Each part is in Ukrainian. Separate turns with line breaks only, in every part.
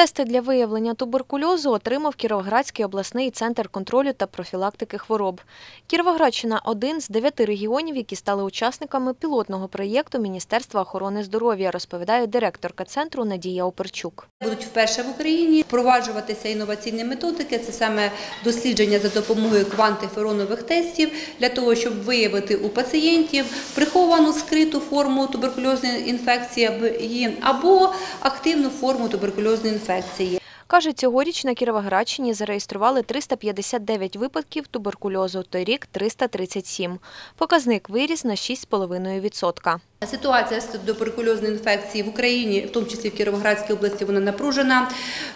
Тести для виявлення туберкульозу отримав Кіровоградський обласний центр контролю та профілактики хвороб. Кіровоградщина – один з дев'яти регіонів, які стали учасниками пілотного проєкту Міністерства охорони здоров'я, розповідає директорка центру Надія Оперчук.
Будуть вперше в Україні впроваджуватися інноваційні методики. Це саме дослідження за допомогою квантиферонових тестів для того, щоб виявити у пацієнтів приховану скриту форму туберкульозної інфекції або активну форму туберкульозної інфекції.
Каже, цьогоріч на Кіровоградщині зареєстрували 359 випадків туберкульозу, торік – 337. Показник виріс на 6,5%.
Ситуація з туберкульозною інфекцією в Україні, в тому числі в Кіровоградській області, вона напружена.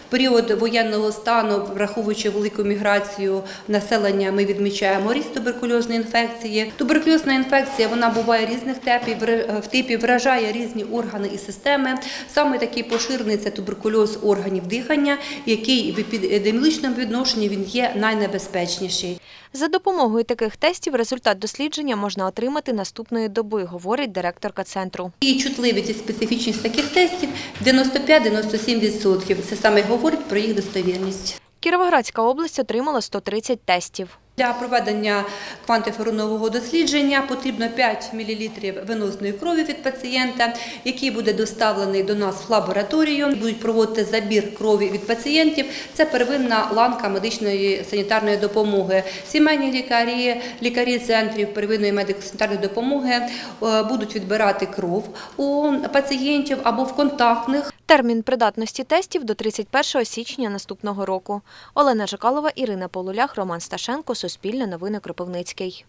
В період воєнного стану, враховуючи велику міграцію населення, ми відмічаємо ріст туберкульозної інфекції. Туберкульозна інфекція вона буває різних типів, в типі вражає різні органи і системи. Саме такий поширений це туберкульоз органів дихання, який в епідеміологічному відношенні він є найнебезпечніший.
За допомогою таких тестів результат дослідження можна отримати наступної доби, говорить директорка центру.
І чутливість і специфічність таких тестів 95-97%. Це саме говорить про їх достовірність.
Кіровоградська область отримала 130 тестів.
Для проведення квантиферонового дослідження потрібно 5 мл венозної крові від пацієнта, який буде доставлений до нас в лабораторію. Будуть проводити забір крові від пацієнтів. Це первинна ланка медичної санітарної допомоги. Сімейні лікарі, лікарі центрів первинної медико-санітарної допомоги е, будуть відбирати кров у пацієнтів або в контактних.
Термін придатності тестів до 31 січня наступного року. Олена Жикалова, Ірина Полулях, Роман Сташенко, Суспільне новини Кропивницький.